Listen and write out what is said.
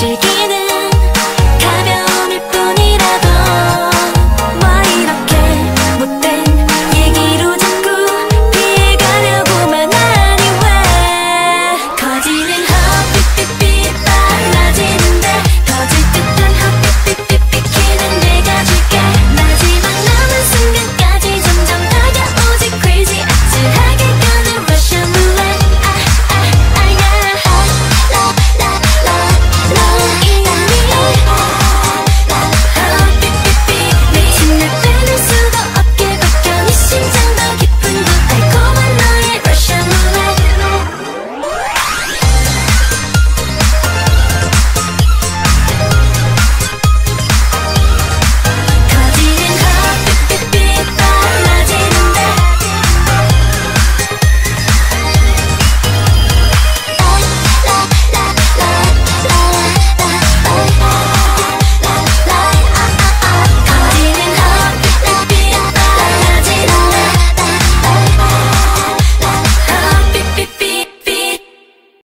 즐기